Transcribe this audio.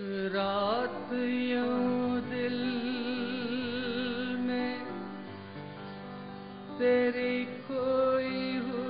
रात यूँ दिल में तेरी कोई हो